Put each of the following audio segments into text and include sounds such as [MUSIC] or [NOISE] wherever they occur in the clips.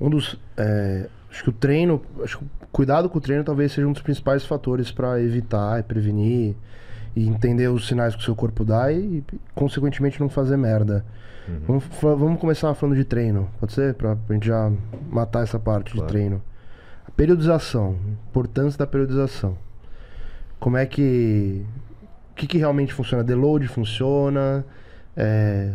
Um dos. é, acho que o treino. Acho que o cuidado com o treino talvez seja um dos principais fatores para evitar e prevenir e entender os sinais que o seu corpo dá e, consequentemente, não fazer merda. Vamos, fa- vamos começar falando de treino, pode ser? Pra, pra gente já matar essa parte Claro. de treino. A periodização, importância da periodização. Como é que. O que, que realmente funciona? Deload funciona? É,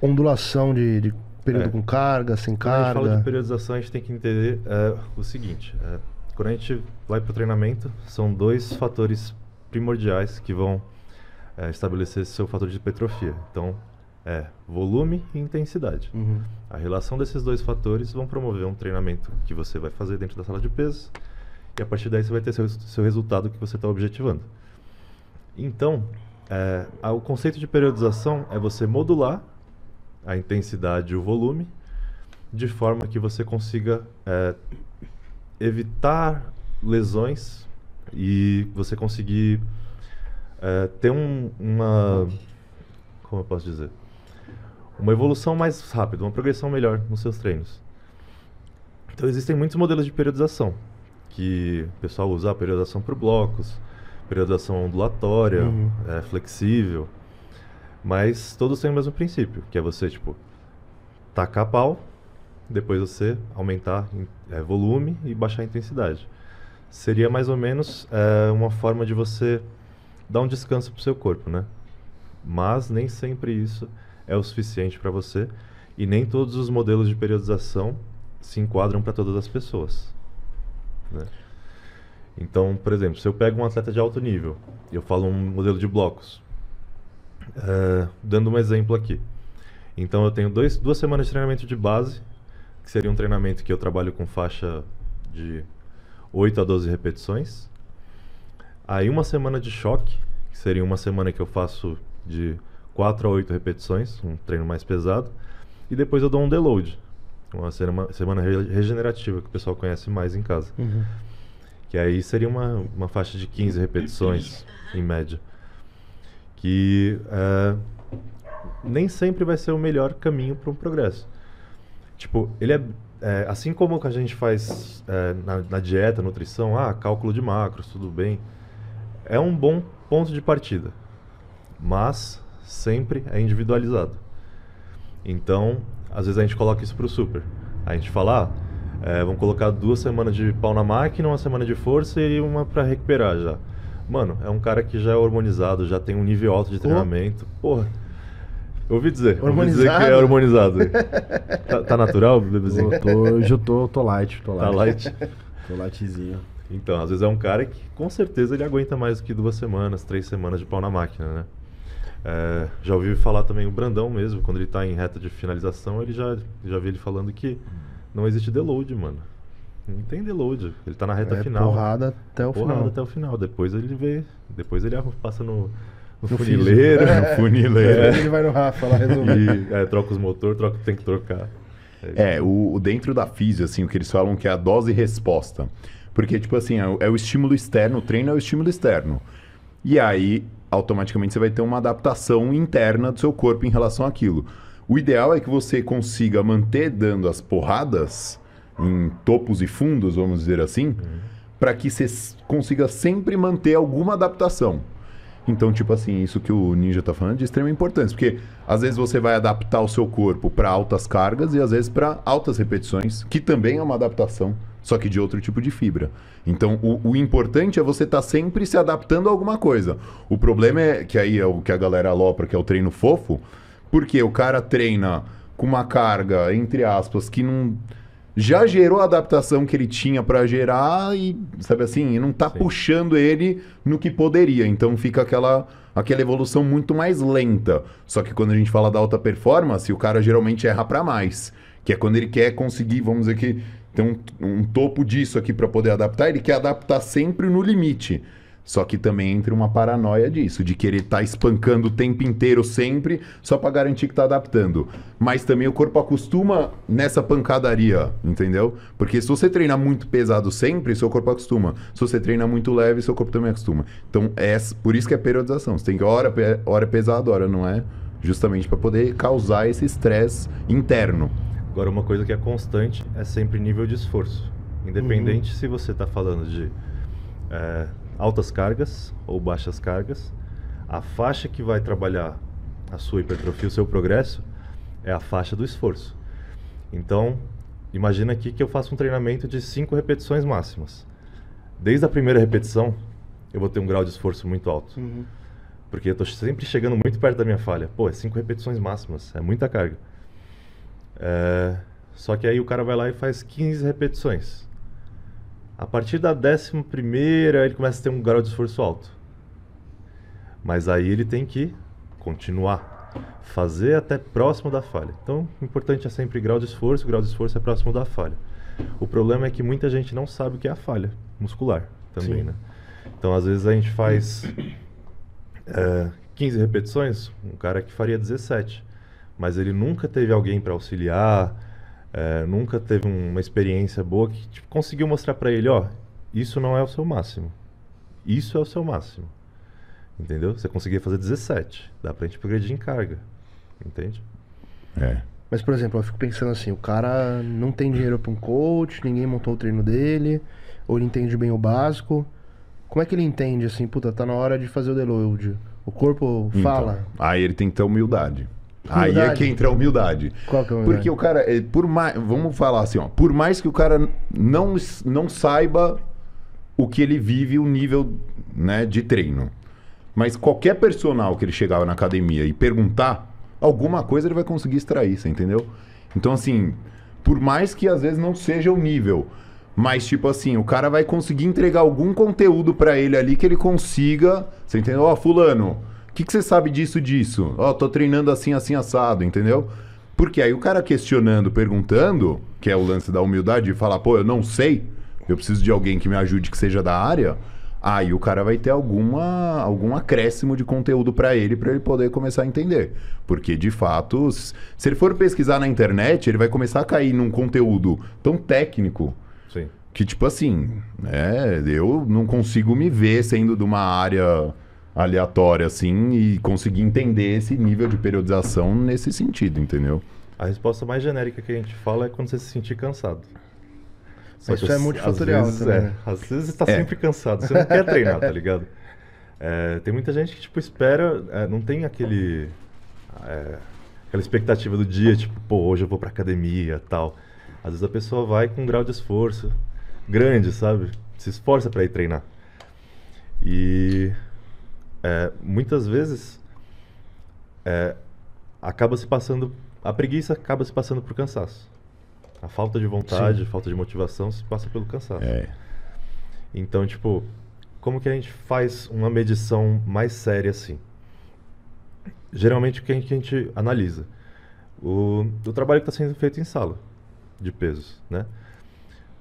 ondulação de, de período É. com carga, sem Quando a gente fala de carga. periodização, a gente tem que entender é, o seguinte: é, quando a gente vai para o treinamento, são dois fatores primordiais que vão é, estabelecer seu fator de hipertrofia. Então, é volume e intensidade. Uhum. A relação desses dois fatores vão promover um treinamento que você vai fazer dentro da sala de peso e a partir daí você vai ter seu, seu resultado que você está objetivando. Então, é, o conceito de periodização é você modular a intensidade e o volume de forma que você consiga é, evitar lesões e você conseguir é, ter um- uma como eu posso dizer uma evolução mais rápida, uma progressão melhor nos seus treinos. Então existem muitos modelos de periodização que o pessoal usa a periodização por blocos, periodização ondulatória, Uhum. é, flexível, mas todos têm o mesmo princípio, que é você tipo tacar pau, depois você aumentar é, volume e baixar a intensidade. Seria mais ou menos é, uma forma de você dar um descanso para o seu corpo, né? Mas nem sempre isso é o suficiente para você e nem todos os modelos de periodização se enquadram para todas as pessoas. né? Então, por exemplo, se eu pego um atleta de alto nível eu falo um modelo de blocos, é, dando um exemplo aqui. Então, eu tenho dois, duas semanas de treinamento de base, que seria um treinamento que eu trabalho com faixa de 8 a 12 repetições. Aí, uma semana de choque, que seria uma semana que eu faço de 4 a 8 repetições, um treino mais pesado. E depois eu dou um deload, uma semana, semana re- regenerativa, que o pessoal conhece mais em casa. Uhum. Que aí seria uma, uma faixa de 15 repetições, em média. Que é, nem sempre vai ser o melhor caminho para um progresso. Tipo, ele é, é, assim como a gente faz é, na, na dieta, nutrição, ah, cálculo de macros, tudo bem. É um bom ponto de partida. Mas sempre é individualizado. Então, às vezes a gente coloca isso pro super. A gente fala, ah, é, vamos colocar duas semanas de pau na máquina, uma semana de força e uma para recuperar já. Mano, é um cara que já é hormonizado, já tem um nível alto de treinamento. Porra. Eu ouvi dizer, ouvi dizer que é hormonizado. tá, tá natural, bebezinho? Eu tô, hoje eu tô, tô light, tô Tá light. light? Tô lightzinho. Então, às vezes é um cara que com certeza ele aguenta mais do que duas semanas, três semanas de pau na máquina, né? É, já ouvi falar também o Brandão mesmo, quando ele tá em reta de finalização, ele já, já vi ele falando que não existe deload, mano. Não tem deload. Ele tá na reta É final. porrada até o porrada final. até o final. Depois ele vê. Depois ele passa no, no, No funileiro. no [LAUGHS] funileiro. Depois ele vai no Rafa lá resolver. E é, troca os motor, troca o que tem que trocar. É, o, o dentro da física, assim, o que eles falam que é a dose e resposta. Porque, tipo assim, é, o- é o estímulo externo, o treino é o estímulo externo. E aí, automaticamente, você vai ter uma adaptação interna do seu corpo em relação àquilo. O ideal é que você consiga manter dando as porradas em topos e fundos, vamos dizer assim, para que você consiga sempre manter alguma adaptação. Então, tipo assim, isso que o Ninja tá falando é de extrema importância, porque às vezes você vai adaptar o seu corpo para altas cargas e às vezes para altas repetições, que também é uma adaptação, só que de outro tipo de fibra. Então, o, o importante é você estar sempre se adaptando a alguma coisa. O problema é que aí é o que a galera alopra, que é o treino fofo, porque o cara treina com uma carga, entre aspas, que não já gerou a adaptação que ele tinha para gerar e, sabe assim, não tá Sim. puxando ele no que poderia. Então fica aquela, aquela evolução muito mais lenta. Só que quando a gente fala da alta performance, o cara geralmente erra para mais. Que é quando ele quer conseguir, vamos dizer que tem um, um topo disso aqui para poder adaptar, ele quer adaptar sempre no limite. Só que também entra uma paranoia disso, de querer estar espancando o tempo inteiro sempre, só para garantir que tá adaptando. Mas também o corpo acostuma nessa pancadaria, entendeu? Porque se você treinar muito pesado sempre, seu corpo acostuma. Se você treina muito leve, seu corpo também acostuma. Então, é por isso que é periodização. Você tem que hora, hora é pesado, hora não é, justamente para poder causar esse estresse interno. Agora, uma coisa que é constante é sempre nível de esforço. Independente se você está falando de é, altas cargas ou baixas cargas, a faixa que vai trabalhar a sua hipertrofia, o seu progresso, é a faixa do esforço. Então, imagina aqui que eu faço um treinamento de 5 repetições máximas. Desde a primeira repetição, eu vou ter um grau de esforço muito alto. Uhum. Porque eu estou sempre chegando muito perto da minha falha. Pô, é 5 repetições máximas, é muita carga. É, Só que aí o cara vai lá e faz 15 repetições. A partir da décima primeira, ele começa a ter um grau de esforço alto. Mas aí ele tem que continuar, fazer até próximo da falha. Então, o importante é sempre grau de esforço, o grau de esforço é próximo da falha. O problema é que muita gente não sabe o que é a falha muscular também, Sim. né? Então, às vezes a gente faz é, 15 repetições, um cara que faria 17, mas ele nunca teve alguém para auxiliar, é, nunca teve um- uma experiência boa que tipo, conseguiu mostrar para ele, ó, isso não é o seu máximo, isso é o seu máximo, entendeu? Você conseguia fazer 17, dá pra gente progredir em carga, entende? É. Mas, por exemplo, eu fico pensando assim, o cara não tem dinheiro pra um coach, ninguém montou o treino dele, ou ele entende bem o básico. Como é que ele entende assim, puta, tá na hora de fazer o deload? O corpo Então, fala. aí ele tem que ter humildade. Aí é Humildade. que entra a humildade. Qual que é a Porque humildade? o cara, é, por mais, vamos falar assim, ó, por mais que o cara não, não saiba o que ele vive, o nível né, de treino, mas qualquer personal que ele chegava na academia e perguntar, alguma coisa ele vai conseguir extrair, você entendeu? Então, assim, por mais que às vezes não seja o nível, mas tipo assim, o cara vai conseguir entregar algum conteúdo pra ele ali que ele consiga, você entendeu? Ó, fulano, o que, que você sabe disso, disso? Ó, tô treinando assim, assim, assado, entendeu? Porque aí o cara questionando, perguntando, que é o lance da humildade, de falar, pô, eu não sei, eu preciso de alguém que me ajude que seja da área, aí o cara vai ter alguma, algum acréscimo de conteúdo pra ele, pra ele poder começar a entender. Porque, de fato, se ele for pesquisar na internet, ele vai começar a cair num conteúdo tão técnico Sim. que, tipo assim, é, eu não consigo me ver sendo de uma área aleatória, assim, e conseguir entender esse nível de periodização nesse sentido, entendeu? A resposta mais genérica que a gente fala é quando você se sentir cansado. Só Mas que isso é às- multifatorial às vezes, também, é, né? Às vezes você tá É. sempre cansado, você não quer treinar, tá ligado? [LAUGHS] É, tem muita gente que, tipo, espera, é, não tem aquele... é, aquela expectativa do dia, tipo, pô, hoje eu vou pra academia tal. Às vezes a pessoa vai com um grau de esforço grande, sabe? Se esforça pra ir treinar. E é, muitas vezes é, acaba se passando a preguiça acaba se passando por cansaço. A falta de vontade a falta de motivação se passa pelo cansaço. É. então tipo como que a gente faz uma medição mais séria assim? Geralmente o que a gente, que a gente analisa? O, o trabalho que está sendo feito em sala de pesos né?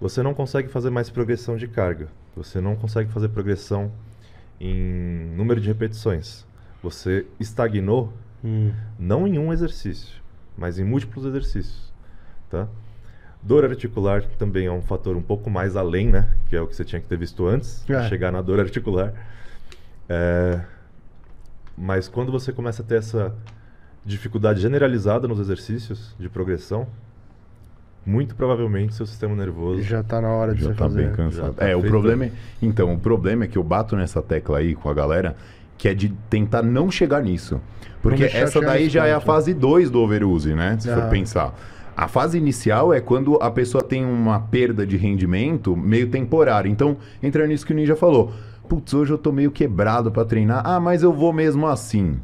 Você não consegue fazer mais progressão de carga. Você não consegue fazer progressão em número de repetições você estagnou Hum. não em um exercício, mas em múltiplos exercícios, tá? Dor articular também é um fator um pouco mais além, né? Que é o que você tinha que ter visto antes, É. chegar na dor articular. É, Mas quando você começa a ter essa dificuldade generalizada nos exercícios de progressão, muito provavelmente seu sistema nervoso Já tá na hora de Já você tá fazer. bem cansado. Já tá é, o feito. problema é... Então, o problema é que eu bato nessa tecla aí com a galera, que é de tentar não chegar nisso. Porque essa daí já é a ponto, fase 2 do overuse, né? Se for Ah. pensar. A fase inicial é quando a pessoa tem uma perda de rendimento meio temporária. Então, entra nisso que o Ninja falou. Putz, hoje eu tô meio quebrado pra treinar. Ah, mas eu vou mesmo assim.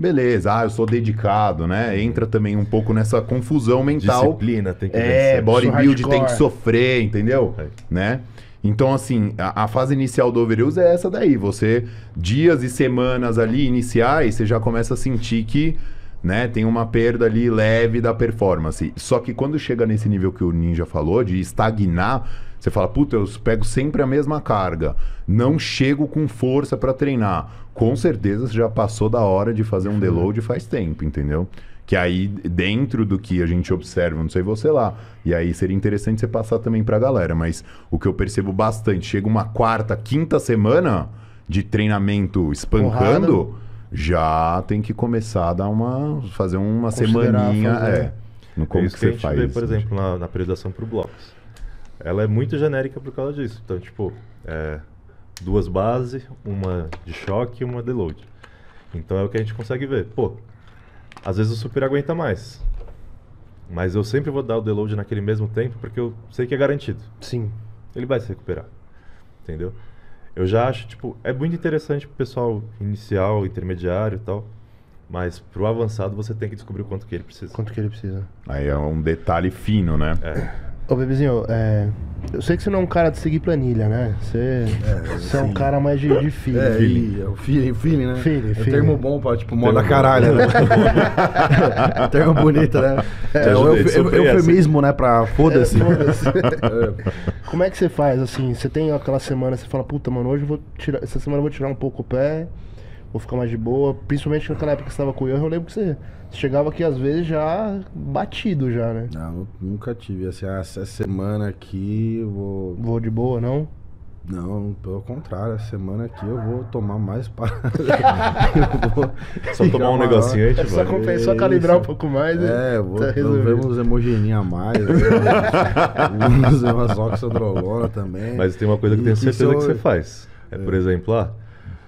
Beleza, ah, eu sou dedicado, né? Entra também um pouco nessa confusão mental. disciplina tem que É, bodybuild tem que sofrer, entendeu? É. Né? Então, assim, a, a fase inicial do overuse é essa daí. Você, dias e semanas ali iniciais, você já começa a sentir que né, tem uma perda ali leve da performance. Só que quando chega nesse nível que o Ninja falou, de estagnar, você fala, puta, eu pego sempre a mesma carga, não chego com força pra treinar. Com certeza você já passou da hora de fazer um deload faz tempo, entendeu? Que aí, dentro do que a gente observa, não sei você lá, e aí seria interessante você passar também pra galera, mas o que eu percebo bastante, chega uma quarta, quinta semana de treinamento espancando, já tem que começar a dar uma. fazer uma semaninha. fazer. É, No como é isso que que, a você faz vê, isso, por exemplo, na, na periodização por blocos. Ela é muito genérica por causa disso. Então, tipo, é, duas bases, uma de choque e uma de load. Então é o que a gente consegue ver. Pô, às vezes o super aguenta mais. Mas eu sempre vou dar o deload naquele mesmo tempo porque eu sei que é garantido. Sim. Ele vai se recuperar. Entendeu? Eu já acho, tipo, é muito interessante pro pessoal inicial, intermediário e tal. Mas pro avançado você tem que descobrir o quanto que ele precisa. Quanto que ele precisa. Aí é um detalhe fino, né? É. Ô, Bebezinho, é, eu sei que você não é um cara de seguir planilha, né? Você é, você é um cara mais de, de feeling. É, Feeling. e, é o feeling, feeling, né? Feeling, é feeling. termo bom pra, tipo, moda caralho, né? [LAUGHS] termo bonito, né? É, ajudei, euf- sofri essa. eufemismo, né? Pra foda-se. É, foda-se. [LAUGHS] É. Como é que você faz, assim? Você tem aquela semana, você fala, puta, mano, hoje eu vou tirar. Essa semana eu vou tirar um pouco o pé, vou ficar mais de boa. Principalmente naquela época que você tava com o Ian, eu lembro que você chegava aqui às vezes já batido já, né? Não, nu- nunca tive. Assim, ah, essa semana aqui eu vou. Vou de boa, não? Não, pelo contrário, essa semana aqui eu vou tomar mais parada. [LAUGHS] Só tomar um negocinho aí, É só, Isso. calibrar um pouco mais. né? É, vou Tá ver uns hemogeninha a mais. [LAUGHS] uns, umas oxodrolona também. Mas tem uma coisa que eu tenho certeza que você faz. É, por exemplo, ah,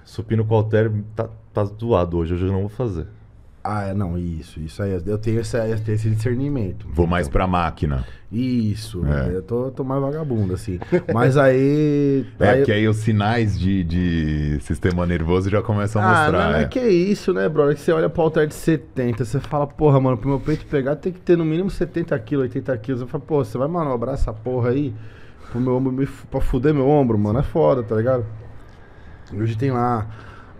supino com halter tá, tá zoado hoje, hoje eu não vou fazer. Ah, é, não, isso, isso aí. Eu tenho esse, eu tenho esse discernimento. Vou mais pra máquina. Isso, É. eu tô, tô mais vagabundo, assim. Mas aí. [LAUGHS] É, aí porque aí os sinais de, de sistema nervoso já começam a Ah, mostrar. não, é. é que é isso, né, brother? Que você olha pro altar de 70, você fala, porra, mano, pro meu peito pegar tem que ter no mínimo 70 quilos, 80 quilos. Eu falo, pô, você vai manobrar essa porra aí pro meu ombro, pra fuder meu ombro, mano, é foda, tá ligado? Hoje tem lá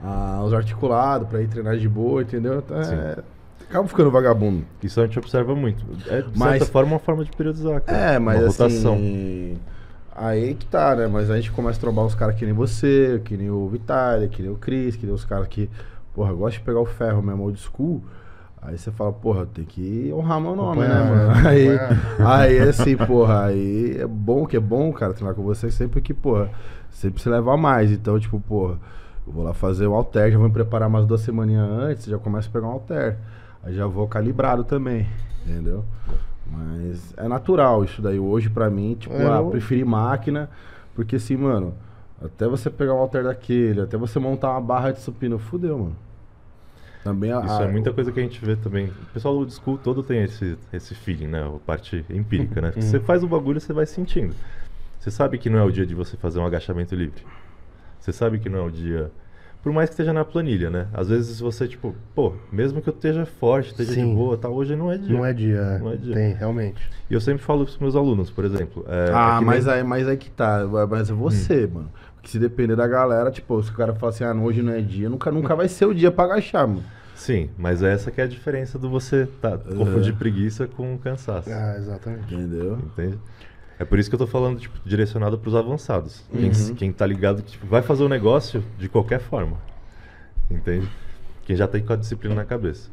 ah, os articulados pra ir treinar de boa, entendeu? Então, é, acaba ficando vagabundo. Isso a gente observa muito. É, de Mas- certa forma, uma forma de periodizar. cara. É, mas uma rotação. assim. Aí que tá, né? Mas a gente começa a trombar uns caras que nem você, que nem o Vitaly, que nem o Chris, que nem os caras que, porra, gostam de pegar o ferro mesmo, old school. Aí você fala, porra, tem que honrar meu nome, né, mano? Aí, acompanhar. aí assim, porra, aí é bom que é bom, cara, treinar com você sempre que, porra, sempre se leva a mais. Então, tipo, porra, eu vou lá fazer o alter, já vou me preparar umas duas semaninhas antes, já começo a pegar um alter. Aí já vou calibrado também, entendeu? Mas é natural isso daí. Hoje, pra mim, tipo, É, ah, eu- preferi máquina, porque assim, mano, até você pegar um alter daquele, até você montar uma barra de supino, fudeu, mano. Também a, Isso a- é muita coisa que a gente vê também. O pessoal do old school todo tem esse, esse feeling, né? A parte empírica, né? Você faz o bagulho, você vai sentindo. Você sabe que não é o dia de você fazer um agachamento livre. Você sabe que não é o dia. Por mais que esteja na planilha, né? Às vezes você, tipo, pô, mesmo que eu esteja forte, esteja Sim. de boa, tal, hoje não é dia. Não é dia. Não é dia. Tem, realmente. E eu sempre falo pros meus alunos, por exemplo. é- Ah, é mas, nem- aí, mas aí que tá. Mas é você, mano. Porque se depender da galera, tipo, se o cara falar assim, ah, hoje não é dia, nunca, nunca vai ser o dia pra agachar, mano. Sim, mas essa que é a diferença do você tá, confundir preguiça com cansaço. Ah, exatamente. Entendeu? Entende? É por isso que eu tô falando, tipo, direcionado pros avançados. Quem, Uhum. quem tá ligado que tipo, vai fazer o negócio de qualquer forma. Entende? Quem já tem com a disciplina na cabeça.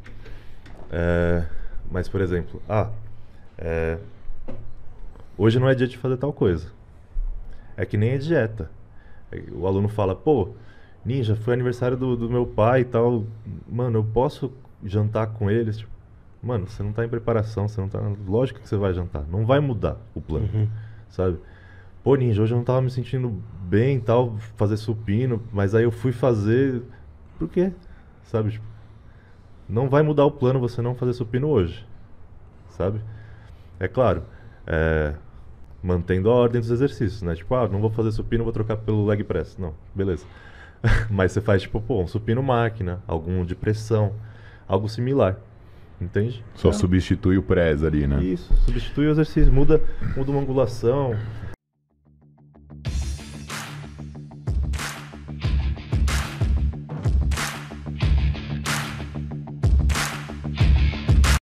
É, mas, por exemplo, ah, é, hoje não é dia de fazer tal coisa. É que nem a dieta. O aluno fala, pô, Ninja, foi aniversário do, do meu pai e tal. Mano, eu posso jantar com eles? Tipo, mano, você não tá em preparação, você não tá. Lógico que você vai jantar. Não vai mudar o plano. Sabe? Pô, Ninja, hoje eu não tava me sentindo bem e tal, fazer supino, mas aí eu fui fazer. Por quê? Sabe? Tipo, não vai mudar o plano você não fazer supino hoje. Sabe? É claro, é, mantendo a ordem dos exercícios, né? Tipo, ah, não vou fazer supino, vou trocar pelo leg press. Não, beleza. [LAUGHS] Mas você faz, tipo, pô, um supino máquina, algum de pressão, algo similar. Entende? Só substitui o press ali, né? Isso, substitui o exercício, muda, muda uma angulação,